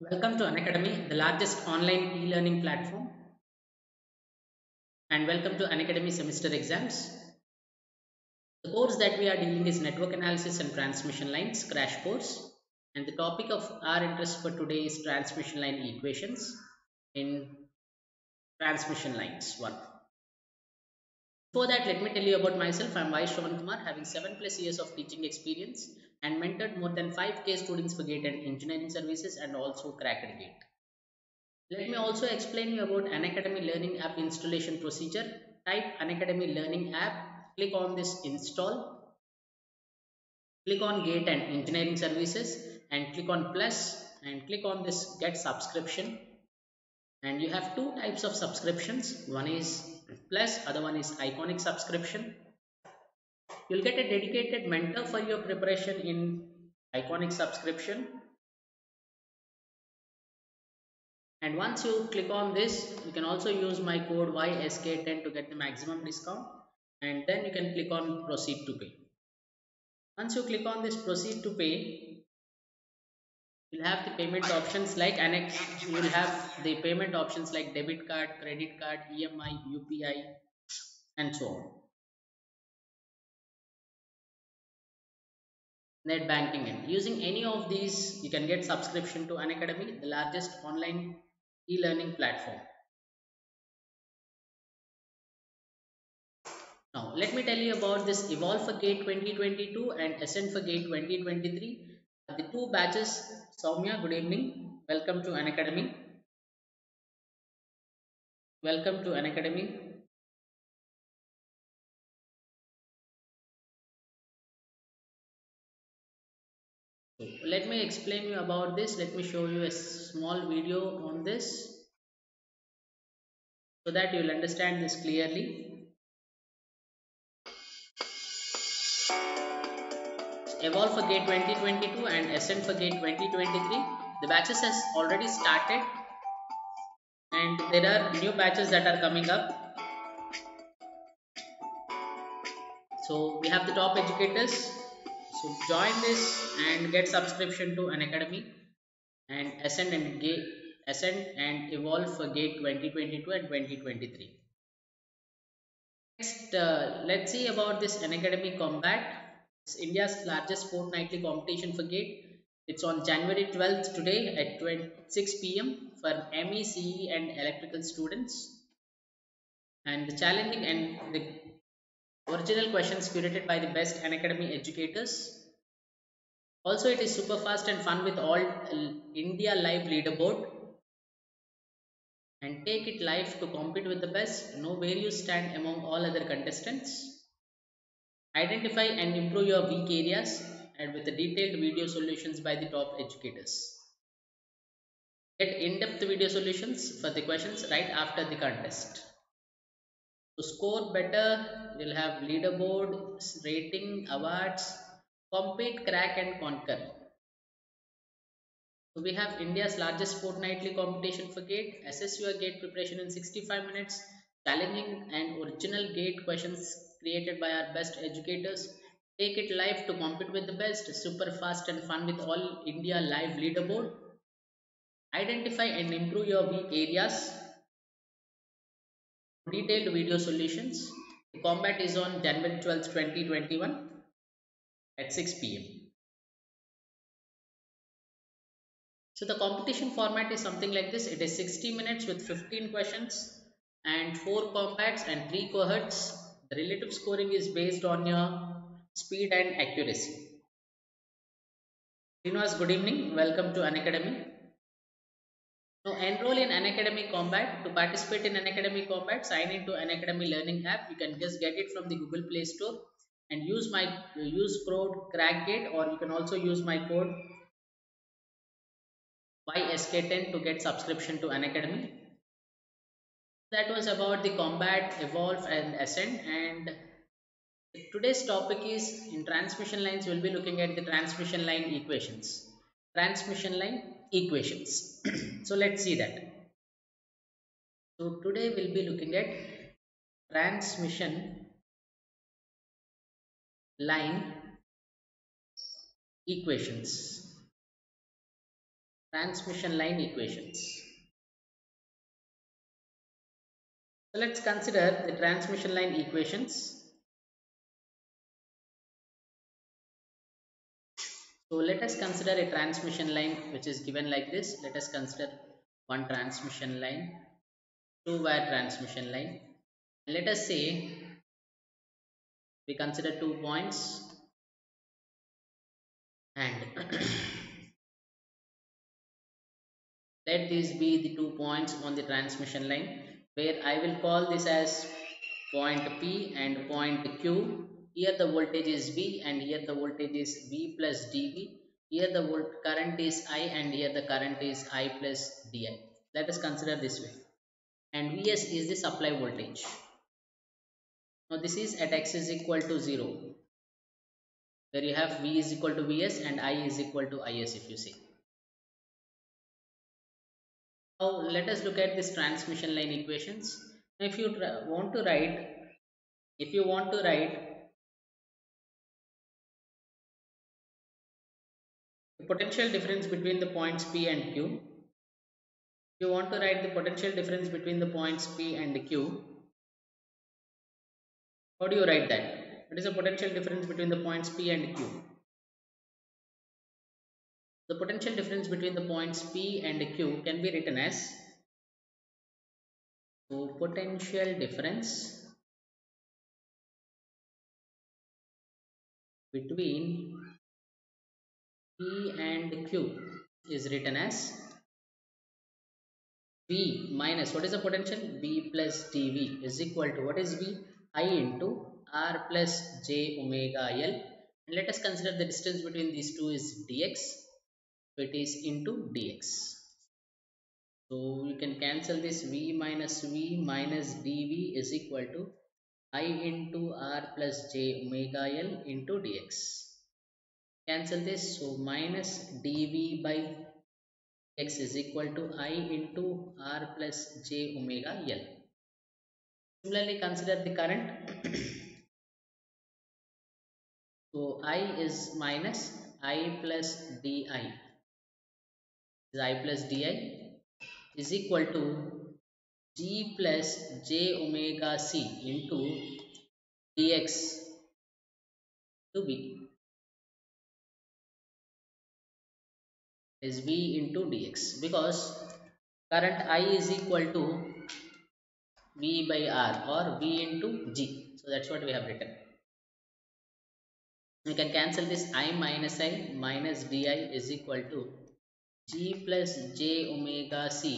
Welcome to Unacademy, the largest online e-learning platform. And welcome to Unacademy semester exams. The course that we are dealing is Network Analysis and Transmission Lines crash course. And the topic of our interest for today is transmission line equations in transmission lines 1. Before that, let me tell you about myself. I am Y Shravan Kumar, having 7 plus years of teaching experience and mentored more than 5k students for GATE and engineering services and also cracked GATE. Let me also explain you about Unacademy Learning App installation procedure. Type Unacademy Learning App, click on this install, click on GATE and engineering services and click on plus and click on this get subscription and you have two types of subscriptions one is plus other one is iconic subscription you'll get a dedicated mentor for your preparation in iconic subscription. And once you click on this you can also use my code YSK10 to get the maximum discount. And then you can click on proceed to pay. Once you click on this proceed to pay you'll have the payment options like annex. You will have the payment options like debit card credit card emi upi and so on net banking and using any of these you can get subscription to Unacademy, the largest online e-learning platform. Now let me tell you about this evolve for gate 2022 and ascend for gate 2023 the two batches Soumya good evening. Welcome to Unacademy. welcome to Unacademy so let me explain you about this. Let me show you a small video on this so that you will understand this clearly. Evolve for gate 2022 and ascend for gate 2023 the batches has already started and there are new batches that are coming up. So we have the top educators so join this and get subscription to Unacademy and ascend and gate ascend and evolve for gate 2022 and 2023 next uh, let's see about this Unacademy combat it's India's largest fortnightly competition for GATE. It's on January 12th today at 26 pm for ME, CE and electrical students. And the challenging and the original questions curated by the best Unacademy educators. Also, it is super fast and fun with all India live leaderboard. And take it live to compete with the best. Know where you stand among all other contestants. Identify and improve your weak areas and with the detailed video solutions by the top educators. Get in-depth video solutions for the questions right after the contest. To score better, you'll have leaderboard, rating, awards, compete, crack and conquer. So we have India's largest fortnightly competition for GATE. Assess your GATE preparation in 65 minutes. Challenging and original GATE questions created by our best educators. Take it live to compete with the best, super fast and fun with all India live leaderboard. Identify and improve your weak areas. Detailed video solutions. The combat is on January 12, 2021 at 6 pm. So the competition format is something like this. It is 60 minutes with 15 questions and 4 combats and 3 cohorts the relative scoring is based on your speed and accuracy. Srinivas, good evening. Welcome to Unacademy. So enroll in Unacademy Combat. To participate in Unacademy Combat, sign into Unacademy Learning app. You can just get it from the Google Play Store and use my use code CrackGate or you can also use my code YSK10 to get subscription to Unacademy. that was about the combat evolve and ascend and today's topic is in transmission lines we'll be looking at the transmission line equations transmission line equations so let's see that so today we'll be looking at transmission line equations transmission line equations. So let's consider the transmission line equations. So let us consider a transmission line which is given like this. Let us consider one transmission line, two wire transmission line. Let us say we consider two points and let these be the two points on the transmission line where I will call this as point P and point Q. Here the voltage is V and here the voltage is V plus dV. Here the volt current is I and here the current is I plus di. Let us consider this way. And Vs is the supply voltage. Now this is at x is equal to 0 where you have V is equal to Vs and I is equal to Is if you see. Now let us look at this transmission line equations. If you want to write, if you want to write the potential difference between the points P and Q, you want to write the potential difference between the points P and Q, how do you write that? What is the potential difference between the points P and Q? The potential difference between the points P and Q can be written as so potential difference between P and Q is written as V minus what is the potential? V plus dV is equal to what is V? I into R plus J omega L and let us consider the distance between these two is dx so it is into dx so you can cancel this v minus v minus dv is equal to i into r plus j omega l into dx cancel this. So minus dv by x is equal to i into r plus j omega l. Similarly consider the current. So i is minus i plus di. Is i plus di is equal to g plus j omega c into dx to b is v into dx because current i is equal to v by r or v into g so that's what we have written we can cancel this i minus i minus di is equal to g plus j omega c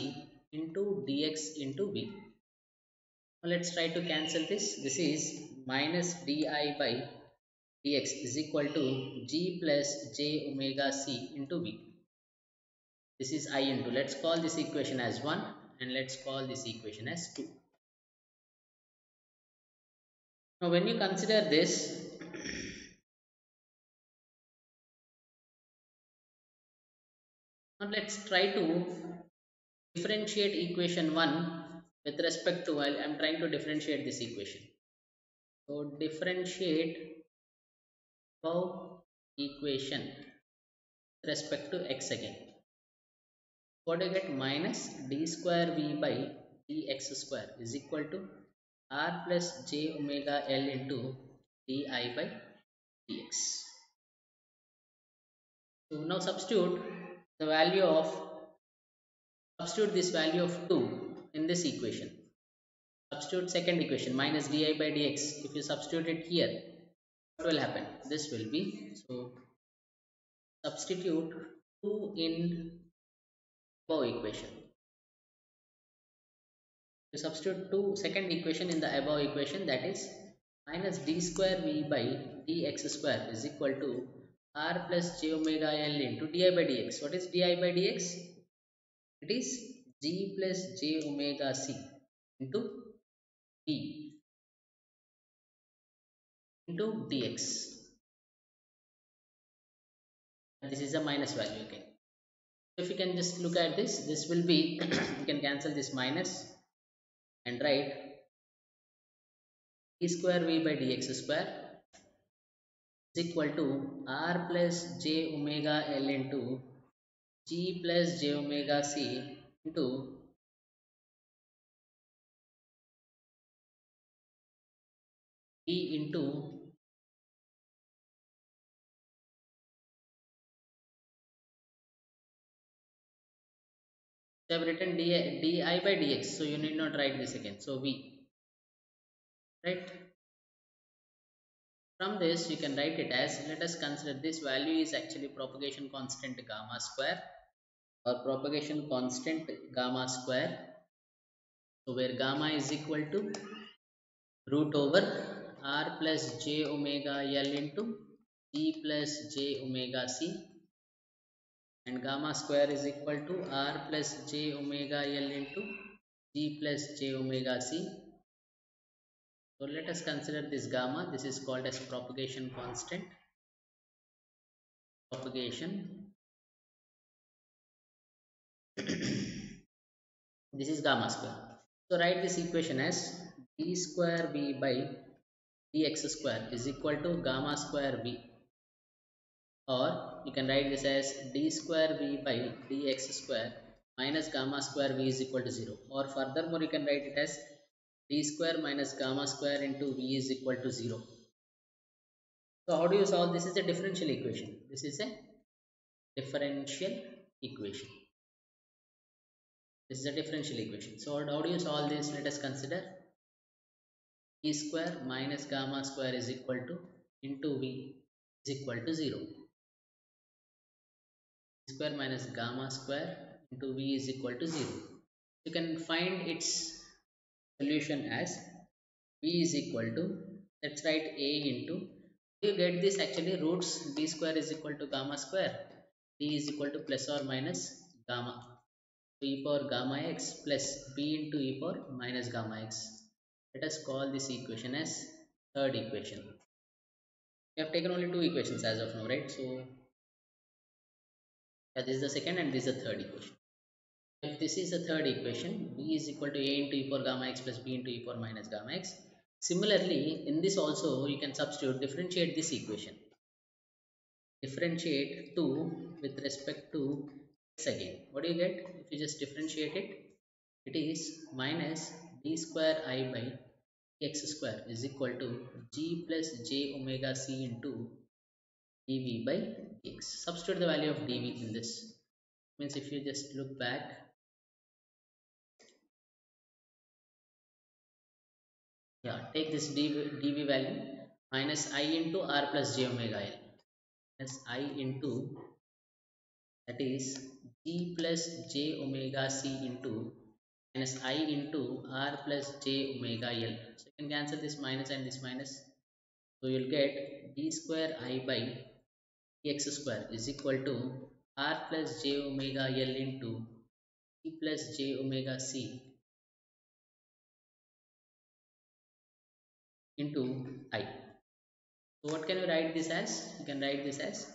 into dx into v. Now let's try to cancel this. This is minus di by dx is equal to g plus j omega c into v. This is i into. Let's call this equation as 1 and let's call this equation as 2. Now when you consider this Now let's try to differentiate equation 1 with respect to while I'm trying to differentiate this equation. So differentiate equation with respect to x again. What you get? Minus d square v by dx square is equal to r plus j omega l into di by dx. So now substitute the value of substitute this value of 2 in this equation substitute second equation minus di by dx if you substitute it here what will happen this will be so substitute 2 in equation you substitute 2 second equation in the above equation that is minus d square v by dx square is equal to r plus j omega l into di by dx. What is di by dx? It is g plus j omega c into b into dx. And this is a minus value again. If you can just look at this, this will be, you can cancel this minus and write d square v by dx square is equal to r plus j omega l into g plus j omega c into b into So I have written di, di by dx. So you need not write this again. So v. Right. From this you can write it as let us consider this value is actually propagation constant gamma square or propagation constant gamma square. So where gamma is equal to root over r plus j omega l into g plus j omega c and gamma square is equal to r plus j omega l into g plus j omega c. So let us consider this gamma. This is called as propagation constant. Propagation. this is gamma square. So write this equation as d square v by dx square is equal to gamma square v or you can write this as d square v by dx square minus gamma square v is equal to 0 or furthermore you can write it as d square minus gamma square into v is equal to 0. So how do you solve this is a differential equation. This is a differential equation. This is a differential equation. So how do you solve this? Let us consider d square minus gamma square is equal to into v is equal to 0 square minus gamma square into v is equal to 0. You can find its solution as v is equal to let's write a into you get this actually roots d square is equal to gamma square. D is equal to plus or minus gamma. E power gamma x plus b into e power minus gamma x. Let us call this equation as third equation. We have taken only two equations as of now right? So yeah, this is the second and this is the third equation. If this is the third equation, b is equal to a into e power gamma x plus b into e power minus gamma x. Similarly, in this also you can substitute, differentiate this equation. Differentiate 2 with respect to x again. What do you get? If you just differentiate it, it is minus d square i by x square is equal to g plus j omega c into dv by dx. Substitute the value of dv in this. Means if you just look back, yeah, take this dv, dv value minus i into r plus j omega l. Minus i into that is g plus j omega c into minus i into r plus j omega l. So you can cancel this minus and this minus. So you'll get d square i by x square is equal to r plus j omega l into e plus j omega c into i. So what can we write this as? You can write this as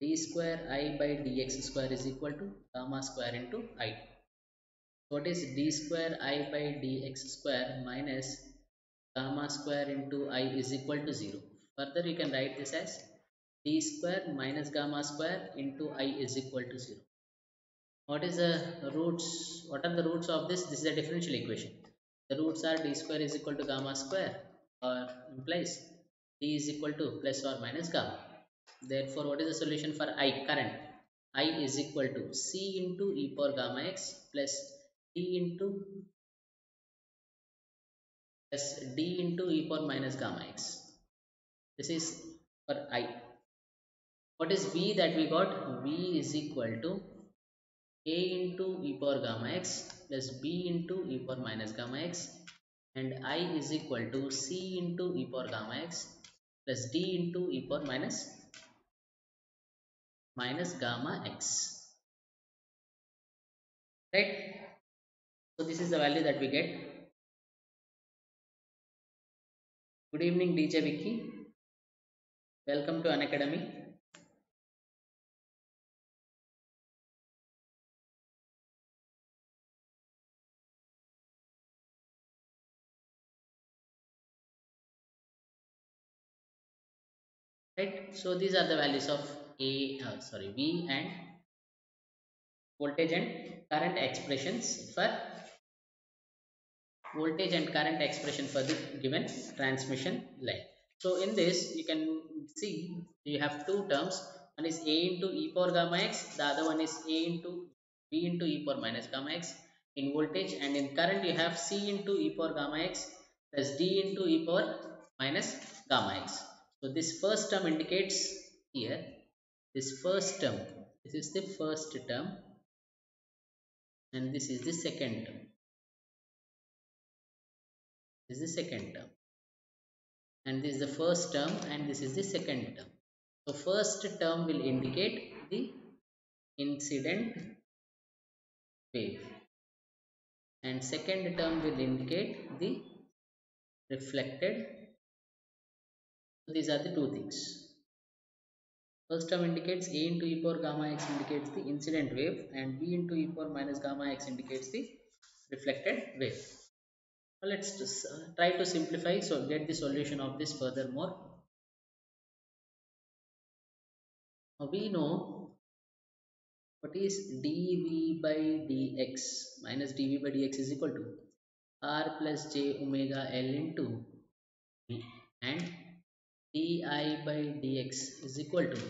d square i by dx square is equal to gamma square into i. What is d square i by dx square minus gamma square into i is equal to 0. Further you can write this as square minus gamma square into i is equal to 0. What is the roots? What are the roots of this? This is a differential equation. The roots are d square is equal to gamma square or implies d is equal to plus or minus gamma. Therefore, what is the solution for i current? i is equal to c into e power gamma x plus d into plus d into e power minus gamma x. This is for i what is v that we got? V is equal to a into e power gamma x plus b into e power minus gamma x and i is equal to c into e power gamma x plus d into e power minus minus gamma x. Right? So this is the value that we get. Good evening dj vicky. Welcome to Unacademy right so these are the values of a uh, sorry v and voltage and current expressions for voltage and current expression for the given transmission line. So in this you can see you have two terms one is a into e power gamma x the other one is a into b into e power minus gamma x in voltage and in current you have c into e power gamma x plus d into e power minus gamma x. So this first term indicates here this first term this is the first term and this is the second term. This is the second term. And this is the first term and this is the second term. So first term will indicate the incident wave. And second term will indicate the reflected these are the two things. First term indicates a into e power gamma x indicates the incident wave and b into e power minus gamma x indicates the reflected wave. Now let's just, uh, try to simplify so get the solution of this furthermore. Now we know what is dv by dx minus dv by dx is equal to r plus j omega l into v and di by dx is equal to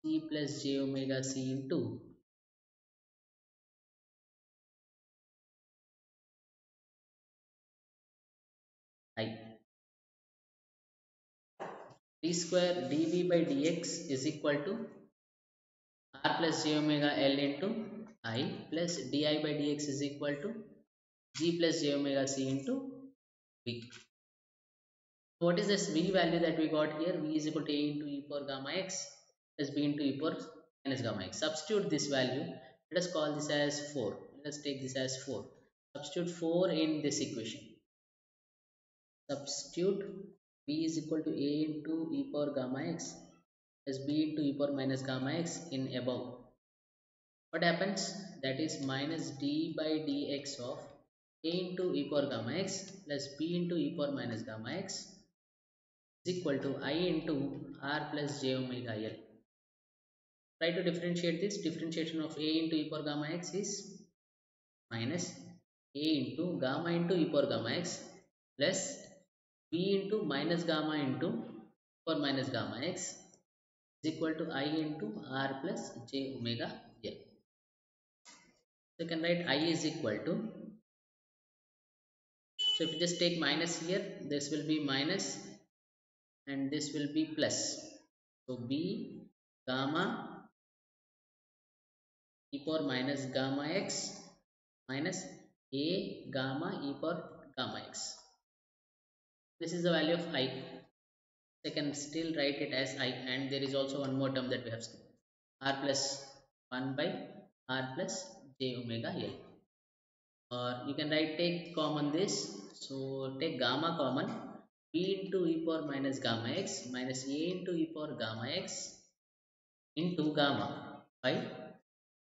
c plus j omega c into i d square dv by dx is equal to r plus j omega l into i plus di by dx is equal to g plus j omega c into v. What is this v value that we got here? v is equal to a into e power gamma x plus b into e power minus gamma x. Substitute this value. Let us call this as 4. Let us take this as 4. Substitute 4 in this equation. Substitute v is equal to a into e power gamma x plus b into e power minus gamma x in above. What happens? That is minus d by dx of a into e power gamma x plus b into e power minus gamma x equal to i into r plus j omega l. Try to differentiate this. Differentiation of a into e power gamma x is minus a into gamma into e power gamma x plus b into minus gamma into e power minus gamma x is equal to i into r plus j omega l. So you can write i is equal to so if you just take minus here this will be minus and this will be plus. So b gamma e power minus gamma x minus a gamma e power gamma x. This is the value of i. I can still write it as i and there is also one more term that we have skipped. R plus 1 by r plus j omega l. Or you can write take common this. So take gamma common b into e power minus gamma x minus a into e power gamma x into gamma by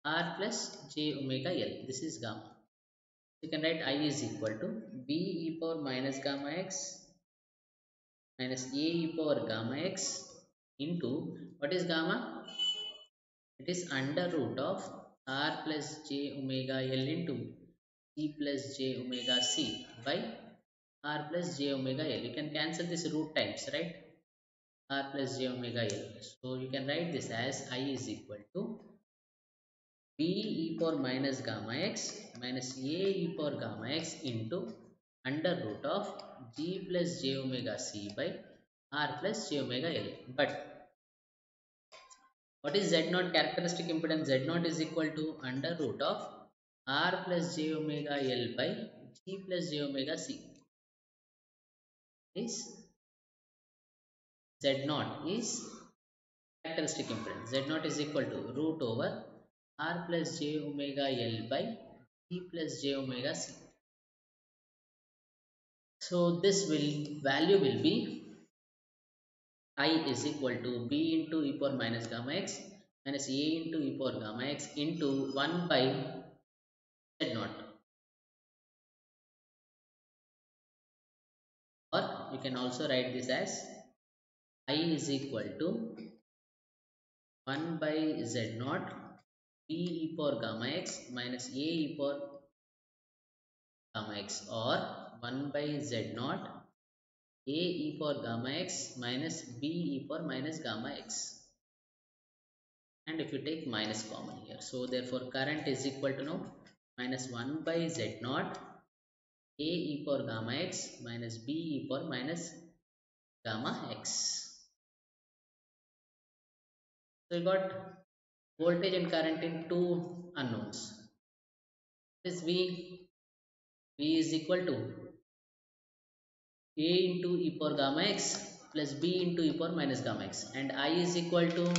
r plus j omega l. This is gamma. You can write i is equal to b e power minus gamma x minus a e power gamma x into what is gamma? It is under root of r plus j omega l into e plus j omega c by r plus j omega l. You can cancel this root times, right? r plus j omega l. So you can write this as i is equal to b e power minus gamma x minus a e power gamma x into under root of g plus j omega c by r plus j omega l. But what is z naught characteristic impedance? z naught is equal to under root of r plus j omega l by g plus j omega c is z naught is characteristic impedance z naught is equal to root over r plus j omega l by g plus j omega c. So this will value will be i is equal to b into e power minus gamma x minus a into e power gamma x into 1 by z naught can also write this as i is equal to 1 by z naught b e power gamma x minus a e power gamma x or 1 by z naught a e power gamma x minus b e power minus gamma x. And if you take minus common here so therefore current is equal to now minus 1 by z naught a e power gamma x minus b e power minus gamma x. So we got voltage and current in two unknowns. This v v is equal to a into e power gamma x plus b into e power minus gamma x. And i is equal to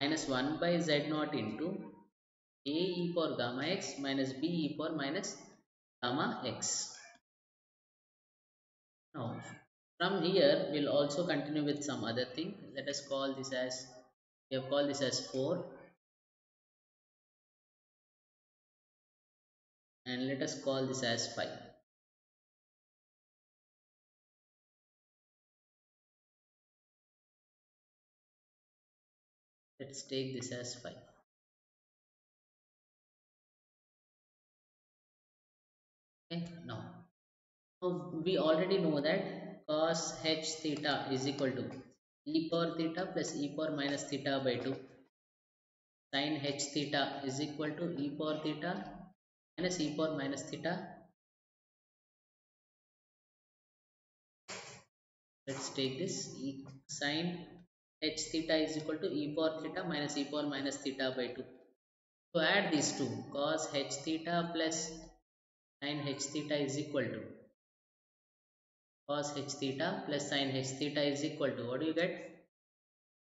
minus 1 by z naught into a e power gamma x minus b e power minus gamma x. Now from here we'll also continue with some other thing. Let us call this as we have called this as 4 and let us call this as 5. Let's take this as 5. Eh, okay, now, we already know that cos h theta is equal to e power theta plus e power minus theta by 2 sin h theta is equal to e power theta minus e power minus theta. Let's take this. E sin h theta is equal to e power theta minus e power minus theta by 2 so add these two. Cos h theta plus sin h theta is equal to cos h theta plus sin h theta is equal to what do you get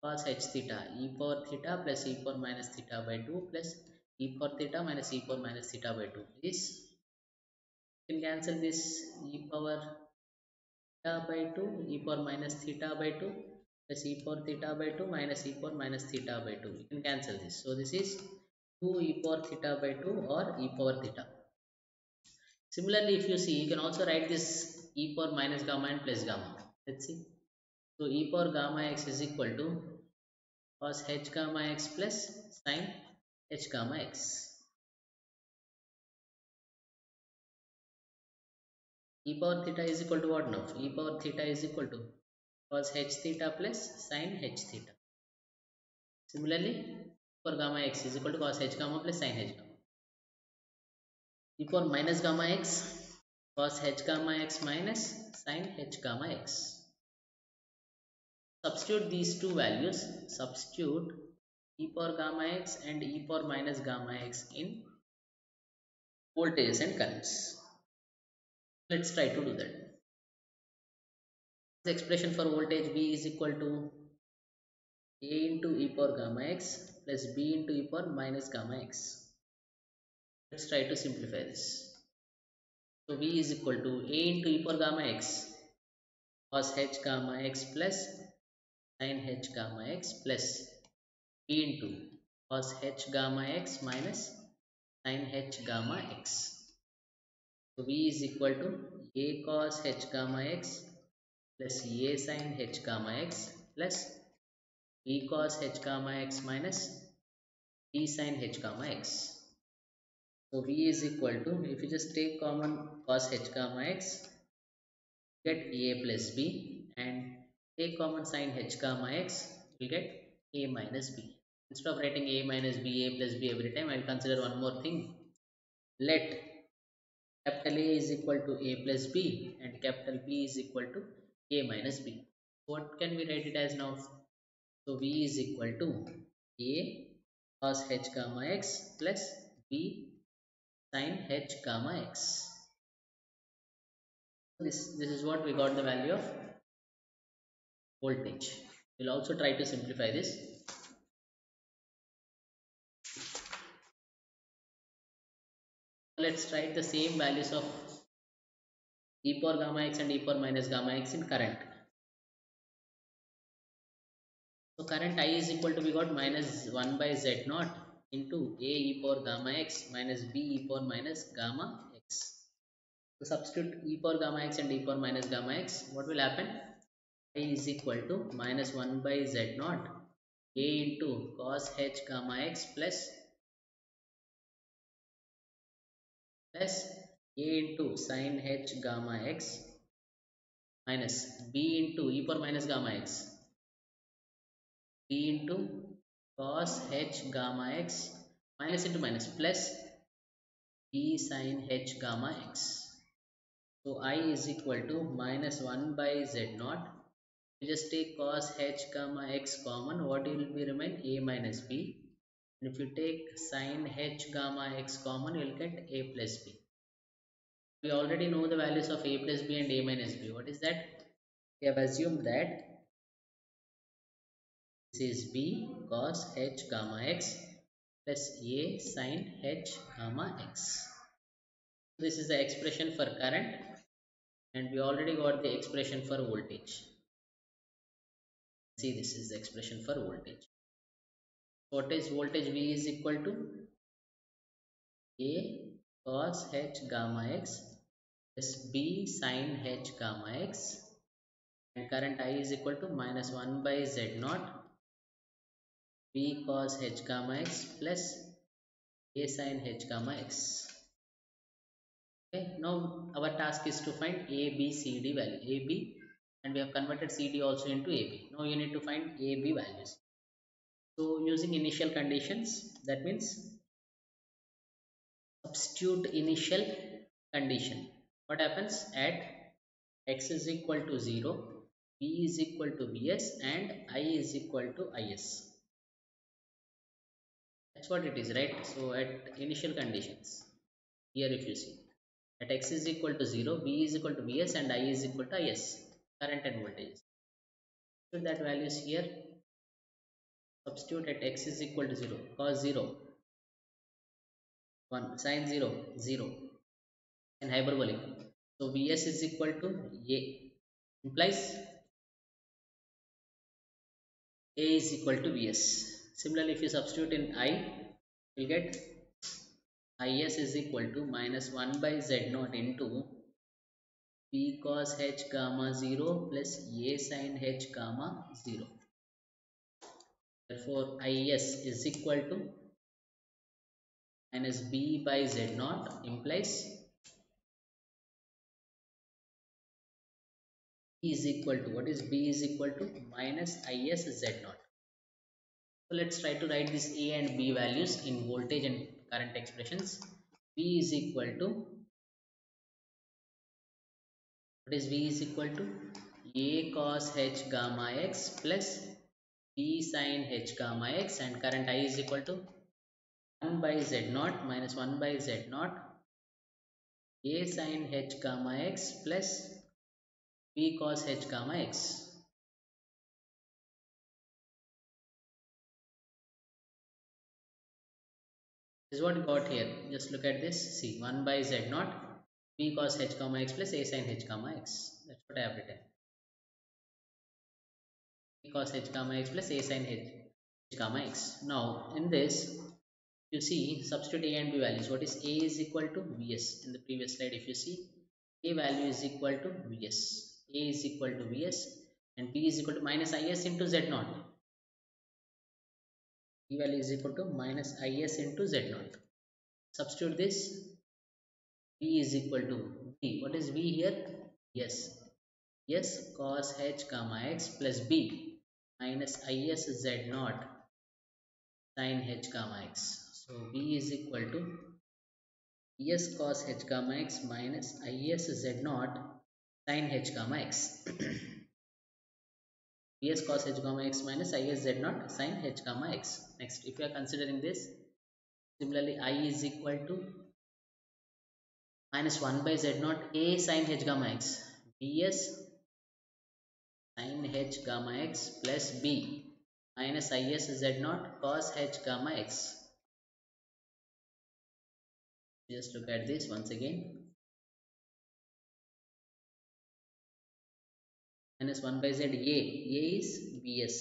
cos h theta e power theta plus e power minus theta by 2 plus e power theta minus e power minus theta by 2 is you can cancel this e power theta by 2 e power minus theta by 2 plus e power theta by 2 minus e power minus theta by 2 you can cancel this so this is 2 e power theta by 2 or e power theta similarly if you see you can also write this e power minus gamma and plus gamma. Let's see. So e power gamma x is equal to cos h gamma x plus sin h gamma x. E power theta is equal to what now? E power theta is equal to cos h theta plus sin h theta. Similarly for gamma x is equal to cos h gamma plus sin h gamma e power minus gamma x cos h gamma x minus sin h gamma x. Substitute these two values substitute e power gamma x and e power minus gamma x in voltages and currents. Let's try to do that. The expression for voltage v is equal to a into e power gamma x plus b into e power minus gamma x let's try to simplify this so v is equal to a into e power gamma x cos h gamma x plus sin h gamma x plus b into cos h gamma x minus sin h gamma x so v is equal to a cos h gamma x plus a sin h gamma x plus b cos h gamma x minus b sin h gamma x. So v is equal to if you just take common cos h gamma x get a plus b and take common sin h gamma x you get a minus b. Instead of writing a minus b a plus b every time I will consider one more thing. Let capital A is equal to a plus b and capital B is equal to a minus b. What can we write it as now? So v is equal to a cos h gamma x plus b sin h gamma x. This, this is what we got the value of voltage. We'll also try to simplify this. Let's write the same values of e power gamma x and e power minus gamma x in current. So current I is equal to we got minus 1 by z naught into a e power gamma x minus b e power minus gamma x. So substitute e power gamma x and e power minus gamma x. What will happen? I is equal to minus 1 by z naught a into cos h gamma x plus plus a into sin h gamma x minus b into e power minus gamma x b into cos h gamma x minus into minus plus b sin h gamma x. So i is equal to minus 1 by z naught. You just take cos h gamma x common. What will be remain? A minus b. And if you take sin h gamma x common you will get a plus b. We already know the values of a plus b and a minus b. What is that? We have assumed that this is b cos h gamma x plus a sin h gamma x. This is the expression for current and we already got the expression for voltage. See this is the expression for voltage. What is voltage v is equal to? A cos h gamma x plus b sin h gamma x and current i is equal to minus 1 by z naught b cos h gamma x plus a sin h gamma x. Okay now our task is to find a b c d value. A b and we have converted cd also into ab now you need to find ab values. So using initial conditions that means substitute initial condition. What happens? At x is equal to 0 b is equal to bs and i is equal to is that's what it is right? So at initial conditions here if you see at x is equal to 0 b is equal to bs and i is equal to is current and voltage. So that values here. Substitute at x is equal to 0 cos 0 1 sin 0 0 and hyperbolic. So bs is equal to a. Implies a is equal to bs similarly if you substitute in i you will get is is equal to minus 1 by z naught into b cos h gamma 0 plus a sin h gamma 0. Therefore, is is equal to minus b by z naught implies b is equal to what is b is equal to minus is z naught. So let's try to write this a and b values in voltage and current expressions. V is equal to what is v is equal to? A cos h gamma x plus b sin h gamma x and current i is equal to 1 by z naught minus 1 by z naught. A sin h gamma x plus b cos h gamma x is what got here. Just look at this. See, 1 by z naught b cos h gamma x plus a sin h gamma x. That's what I have written. b cos h gamma x plus a sin h, h gamma x. Now, in this, you see substitute a and b values. What is a is equal to vs. In the previous slide, if you see, a value is equal to vs. a is equal to vs and b is equal to minus is into z naught E value is equal to minus is into z naught. Substitute this. V is equal to V. What is V here? Yes. Yes cos h gamma x plus B minus is z naught sin h gamma x. So V is equal to yes cos h gamma x minus is z naught sin h gamma x. Ps cos h gamma x minus is z naught sin h gamma x. Next, if you are considering this, similarly i is equal to minus 1 by z naught a sin h gamma x bs sin h gamma x plus b minus is z naught cos h gamma x. Just look at this once again. Minus 1 by z. A. A is bs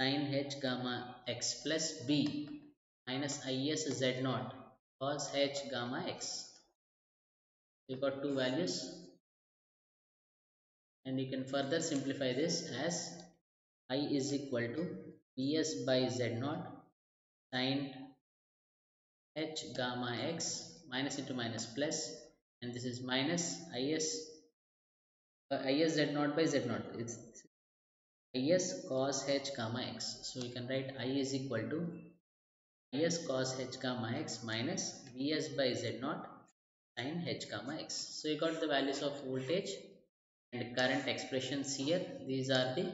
sin h gamma x plus b. Minus is z naught. Cos h gamma x. We got two values. And you can further simplify this as i is equal to bs by Z naught. Sine H gamma x minus into minus plus. And this is minus Is Uh, is Z naught by Z naught. It's Is cos H gamma x. So you can write I is equal to Is cos H gamma x minus Vs by Z naught sine H gamma x. So you got the values of voltage and current expressions here. These are the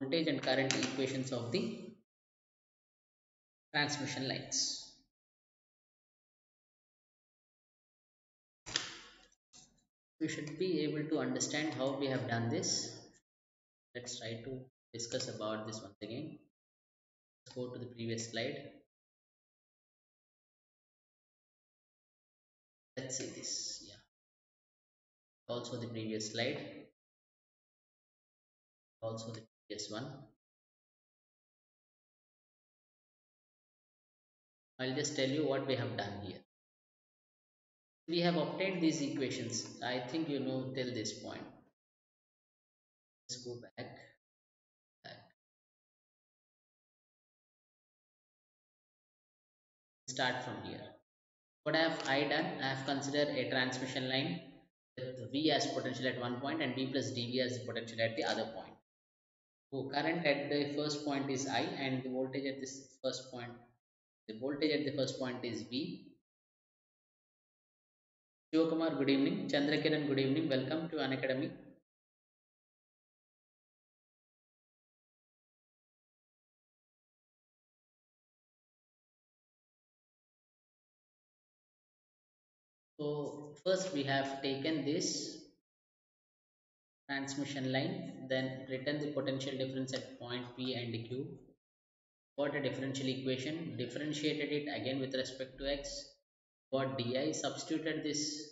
voltage and current equations of the transmission lines. We should be able to understand how we have done this. Let's try to discuss about this once again. Let's go to the previous slide. Let's see this. Yeah. Also the previous slide. Also the previous one. I'll just tell you what we have done here. We have obtained these equations. I think you know till this point. Let's go back. back. Start from here. What have I done? I have considered a transmission line with V as potential at one point and V plus dV as potential at the other point. So current at the first point is I and the voltage at this first point the voltage at the first point is V. Shivakumar, good evening. Chandrakiran, good evening. Welcome to Unacademy. So first we have taken this transmission line, then written the potential difference at point P and Q got a differential equation, differentiated it again with respect to x, got di, substituted this?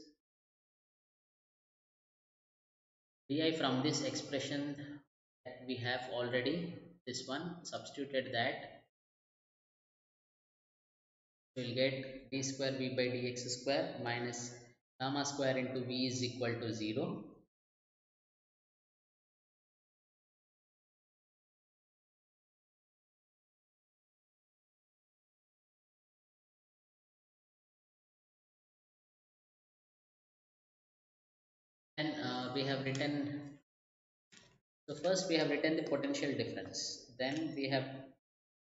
Di from this expression that we have already, this one, substituted that, we will get d square v by dx square minus gamma square into v is equal to 0 we have written so first we have written the potential difference. Then we have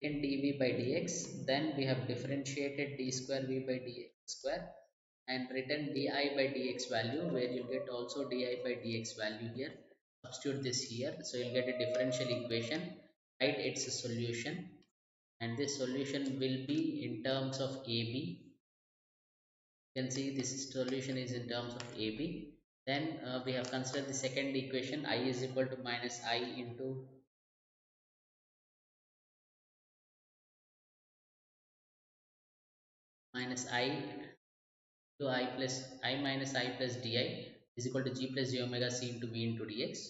in dv by dx then we have differentiated d square v by dx square and written di by dx value where you get also di by dx value here. Substitute this here so you'll get a differential equation write its a solution. And this solution will be in terms of ab you can see this solution is in terms of ab then uh, we have considered the second equation i is equal to minus i into minus i to i plus i minus i plus di is equal to g plus omega c into v into dx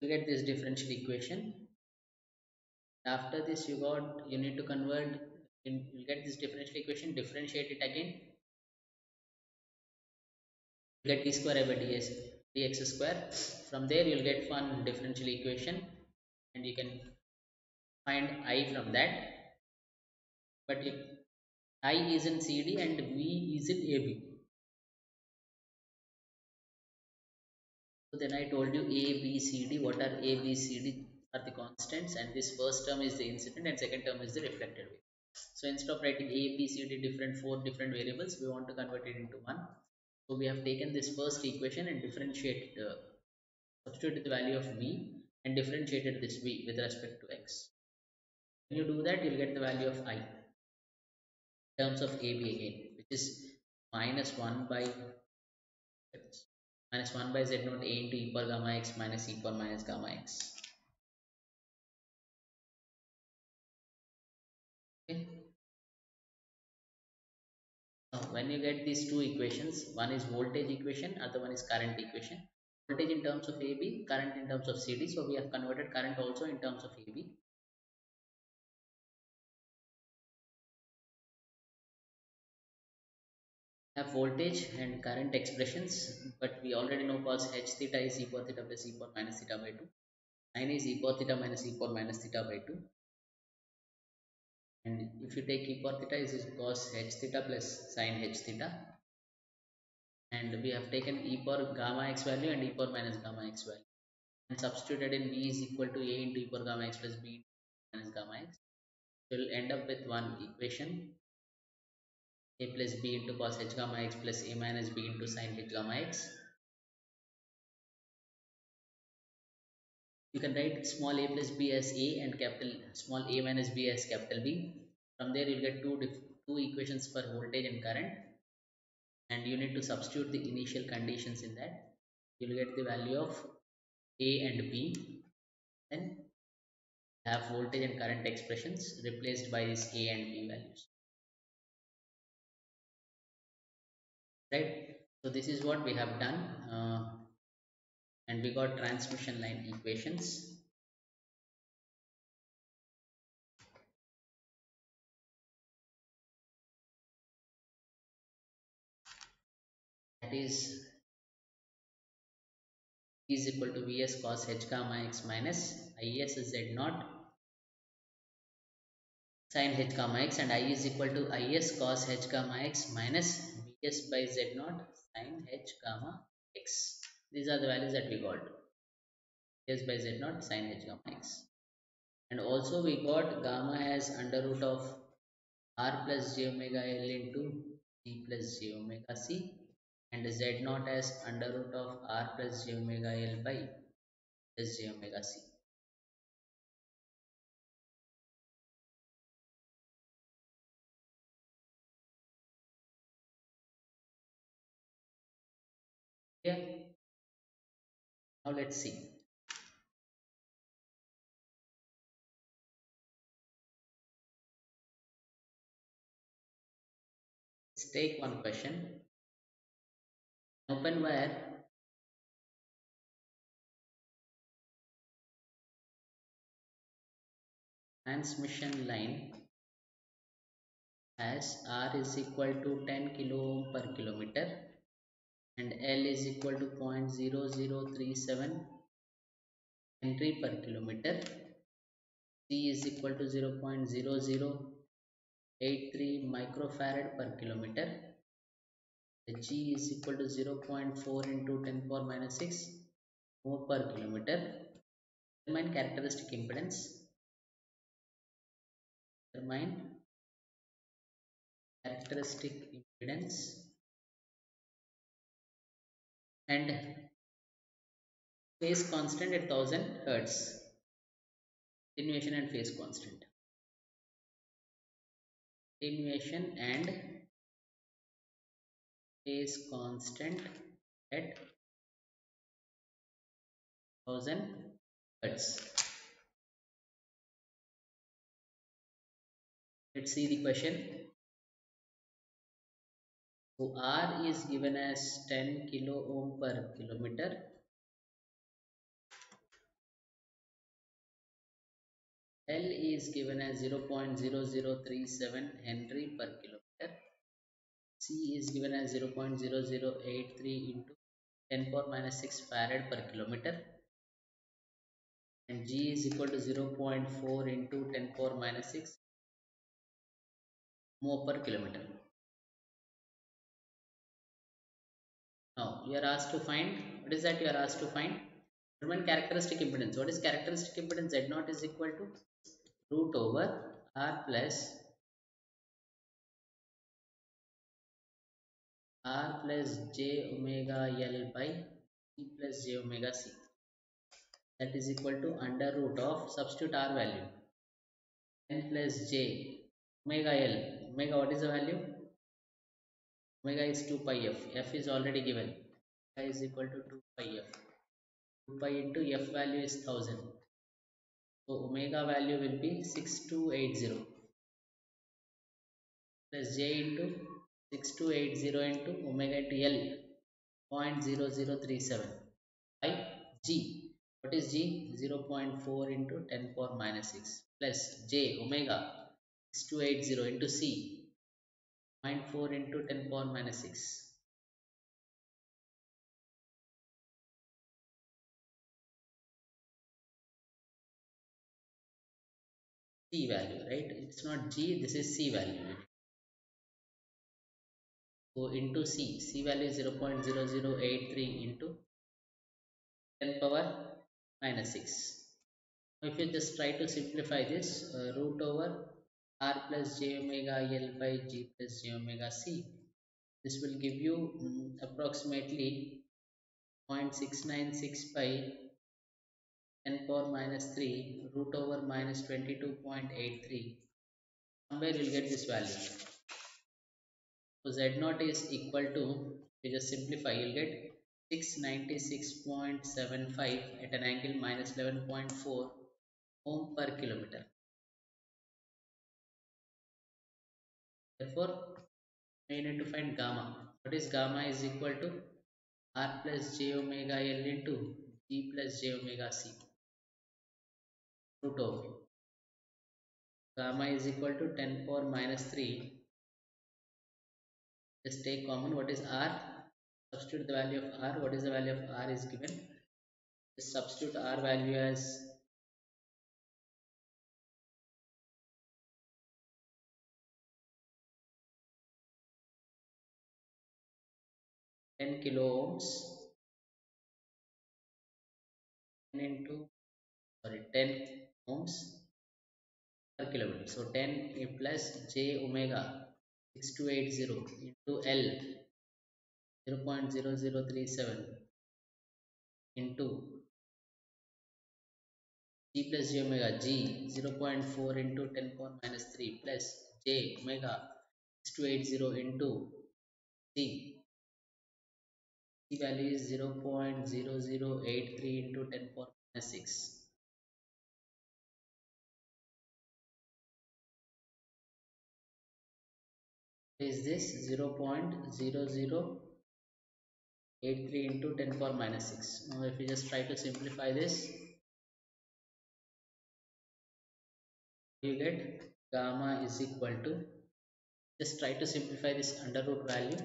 you get this differential equation. After this you got you need to convert in, you get this differential equation differentiate it again get d square by ds dx square. From there you'll get one differential equation and you can find i from that. But if i is in cd and v is in ab so then i told you a b c d. What are a b c d? Are the constants and this first term is the incident and second term is the reflected wave so instead of writing a b c d different four different variables we want to convert it into one so we have taken this first equation and differentiated, uh, substituted the value of v and differentiated this v with respect to x. When you do that, you'll get the value of i in terms of ab again, which is minus 1 by minus 1 by z naught a into e power gamma x minus e power minus gamma x. Okay. Now, when you get these two equations, one is voltage equation, other one is current equation. Voltage in terms of AB, current in terms of CD. So, we have converted current also in terms of AB. have voltage and current expressions, but we already know cos h theta is e power theta plus e power minus theta by 2 Sine is e power theta minus e power minus theta by 2. And if you take e power theta is cos h theta plus sine h theta. And we have taken e power gamma x value and e power minus gamma x value. And substituted in b is equal to a into e power gamma x plus b minus gamma x. We will end up with one equation a plus b into cos h gamma x plus a minus b into sin h gamma x. You can write small a plus b as a and capital small a minus b as capital B. From there you'll get two, two equations for voltage and current and you need to substitute the initial conditions in that. You'll get the value of a and b then have voltage and current expressions replaced by these a and b values. right so this is what we have done uh, and we got transmission line equations that is is equal to vs cos h gamma x minus is z naught sin h gamma x and i is equal to is cos h gamma x minus s by z naught sin h gamma x. These are the values that we got. S by z naught sin h gamma x. And also we got gamma as under root of r plus j omega l into c plus j omega c and z naught as under root of r plus j omega l by plus j omega c. Okay. Now let's see. Let's take one question. Open wire transmission line as R is equal to 10 kilo ohm per kilometer and L is equal to 0.0037 Henry per kilometer. C is equal to 0.0083 microfarad per kilometer. The G is equal to 0.4 into 10 power minus 6 mho per kilometer. Determine characteristic impedance. Determine characteristic impedance and phase constant at 1000 hertz. Attenuation and phase constant. Attenuation and phase constant at 1000 hertz. Let's see the question so R is given as 10 kilo ohm per kilometer. L is given as 0.0037 Henry per kilometer. C is given as 0.0083 into 10 power minus 6 farad per kilometer. And G is equal to 0.4 into 10 power minus 6 mho per kilometer. Now you are asked to find what is that you are asked to find determine characteristic impedance. What is characteristic impedance? Z naught is equal to root over R plus R plus j omega L by E plus j omega C. That is equal to under root of substitute R value n plus j omega L. Omega what is the value? Omega is 2 pi f. F is already given. I is equal to 2 pi f. 2 pi into f value is 1000 so omega value will be 6280 plus j into 6280 into omega into l 0.0037 by g. What is g? 0.4 into 10 power minus 6 plus j omega 6280 into c 0.4 into 10 power minus 6. C value, right? It's not G, this is C value. So into C, C value is 0 0.0083 into 10 power minus 6. If you just try to simplify this, uh, root over r plus j omega l by g plus j omega c. This will give you um, approximately 0.696 by 10 power minus 3 root over minus 22.83 somewhere you'll get this value. So z naught is equal to you just simplify you'll get 696.75 at an angle minus 11.4 ohm per kilometer therefore we need to find gamma. What is gamma is equal to r plus j omega l into g plus j omega c. Root over gamma is equal to 10 power minus 3 just take common. What is r? Substitute the value of r. What is the value of r is given? Just substitute r value as ten kilo ohms 10 into sorry 10 ohms per kilometer. So 10 plus j omega 6280 into L 0.0037 into G plus j omega G 0.4 into 10 power minus 3 plus j omega 6280 into C. Value is 0.0083 into 10 power minus 6. is this? 0 0.0083 into 10 power minus 6 now if we just try to simplify this you get gamma is equal to just try to simplify this under root value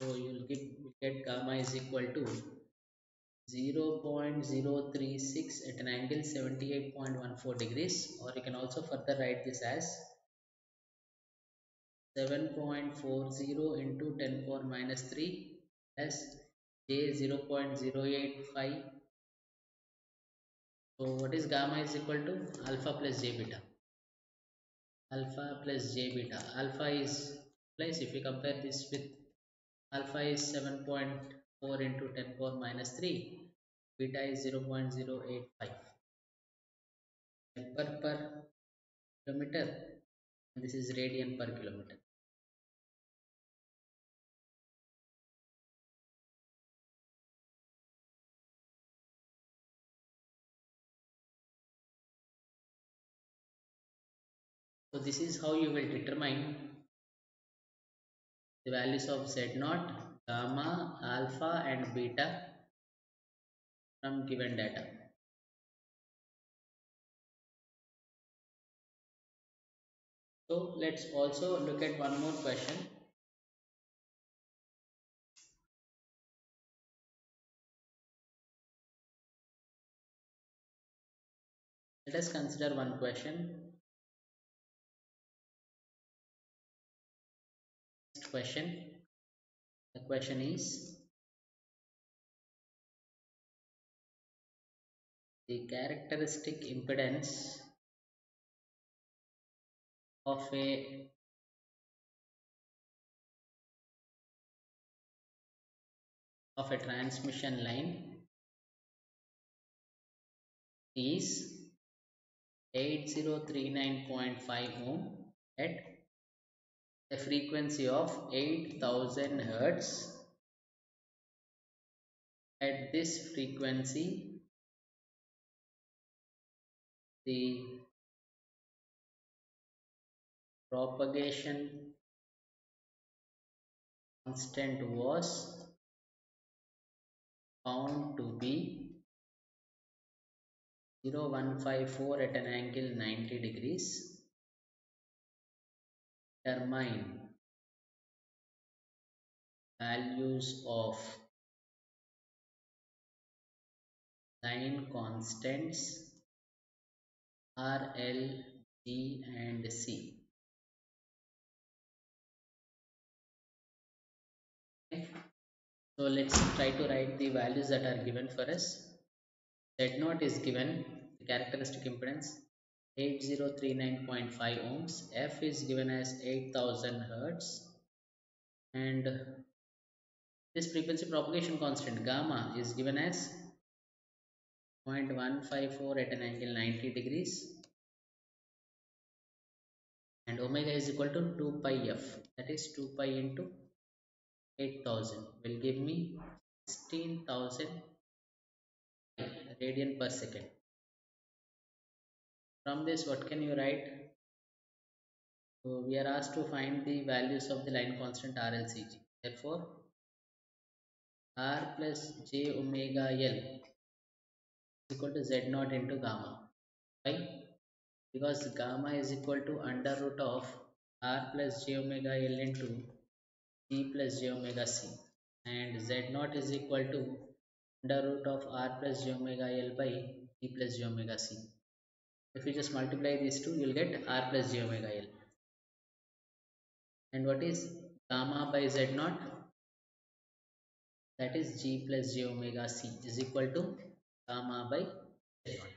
so you will get, get gamma is equal to 0 0.036 at an angle 78.14 degrees. Or you can also further write this as 7.40 into 10 power minus 3 plus j 0.085 so what is gamma is equal to alpha plus j beta? Alpha plus j beta. Alpha is plus if you compare this with alpha is 7.4 into 10 power minus 3 beta is 0.085 per per kilometer. This is radian per kilometer. So this is how you will determine the values of z naught gamma alpha and beta from given data So let's also look at one more question. Let us consider one question. Question. The question is the characteristic impedance of a of a transmission line is 8039.5 ohm at a frequency of 8000 hertz. At this frequency the propagation constant was found to be 0154 at an angle 90 degrees determine values of line constants RL, G B and C. Okay. So let's try to write the values that are given for us. Z0 is given the characteristic impedance 8039.5 ohms. F is given as 8000 hertz. And this frequency propagation constant gamma is given as 0.154 at an angle 90 degrees. And omega is equal to 2 pi f that is 2 pi into 8000 will give me 16000 radian per second from this what can you write? So we are asked to find the values of the line constant RLCG therefore R plus j omega L is equal to Z naught into gamma. Why? Because gamma is equal to under root of r plus j omega l into c plus j omega c. And z naught is equal to under root of r plus j omega l by c plus j omega c. If you just multiply these two, you will get r plus j omega l. And what is gamma by z naught? That is g plus j omega c is equal to gamma by z naught.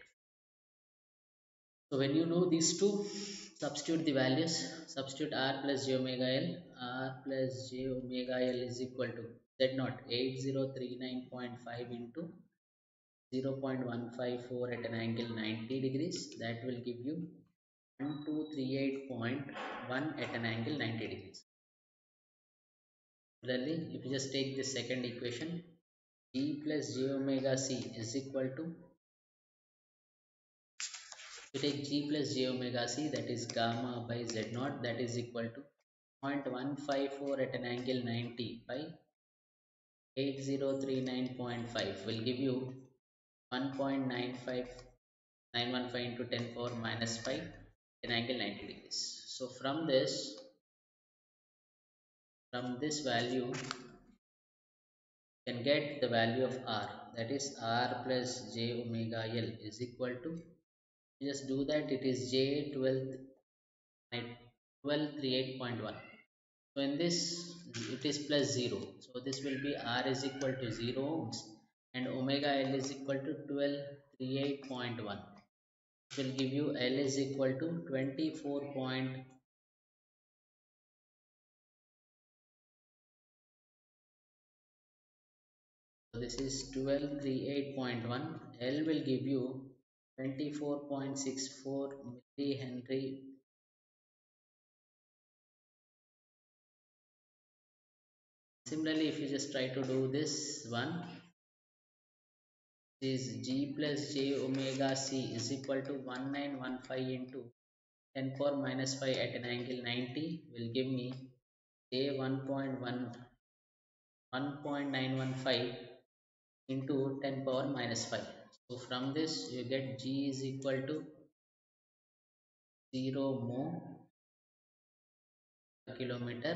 So when you know these two, substitute the values. Substitute r plus j omega l. r plus j omega l is equal to z naught 8039.5 into 0.154 at an angle 90 degrees. That will give you 1238.1 at an angle 90 degrees. Similarly, if you just take the second equation, g plus j omega c is equal to we take g plus j omega c that is gamma by z naught that is equal to 0.154 at an angle 90 by 8039.5 will give you 1.95 915 into 10 power minus 5 at an angle 90 degrees. So from this from this value you can get the value of r. That is r plus j omega l is equal to just do that it is j 12 1238.1 so in this it is plus 0 so this will be r is equal to 0 ohms and omega l is equal to 1238.1 will give you l is equal to 24. Point so this is 1238.1 l will give you 24.64 millihenry similarly if you just try to do this one is g plus j omega c is equal to 1915 into 10 power minus 5 at an angle 90 will give me a 1.1 1.915 into 10 power minus 5 so from this you get G is equal to 0 mho per kilometer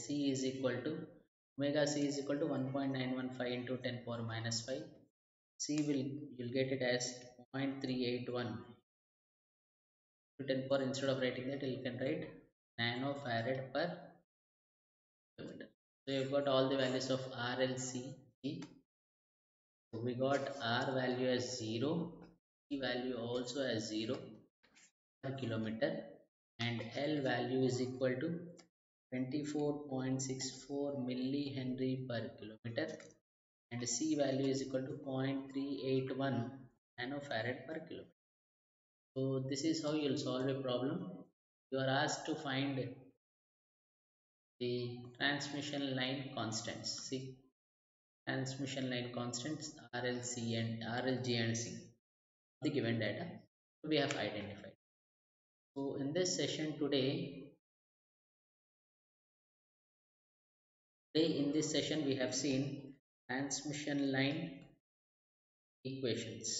C is equal to omega C is equal to 1.915 into 10 power minus 5 C will you'll get it as 0.381 to 10 power instead of writing that you can write nanofarad per kilometer. So you've got all the values of RLC we got r value as 0 e value also as 0 per kilometer and l value is equal to 24.64 millihenry per kilometer and c value is equal to 0.381 nanofarad per kilometer. So this is how you'll solve a problem. You are asked to find the transmission line constants. See transmission line constants RLC and RLG and C. The given data we have identified. So in this session today, today in this session we have seen transmission line equations.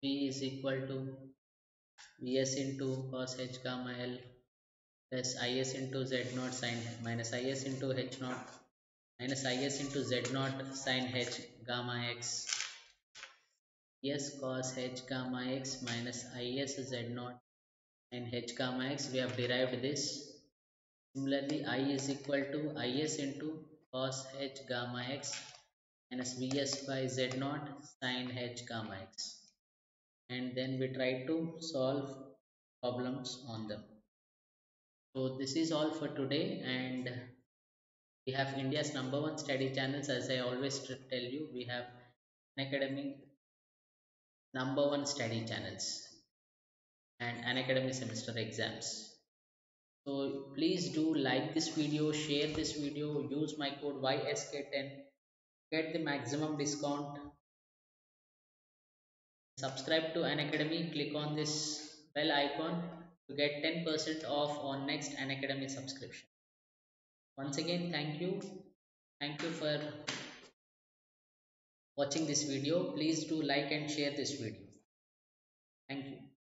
V is equal to Vs into cos h gamma L plus Is into Z naught sine minus Is into H naught minus is into z naught sine h gamma x. X s cos h gamma x minus is z naught and h gamma x. We have derived this. Similarly i is equal to is into cos h gamma x minus vs by z naught sin h gamma x. And then we try to solve problems on them. So this is all for today and we have india's number one study channels. As i always tell you we have Unacademy number one study channels and Unacademy semester exams. So please do like this video share this video use my code ysk10 get the maximum discount. Subscribe to Unacademy. Click on this bell icon to get 10% off on next Unacademy subscription. Once again thank you. Thank you for watching this video. Please do like and share this video. Thank you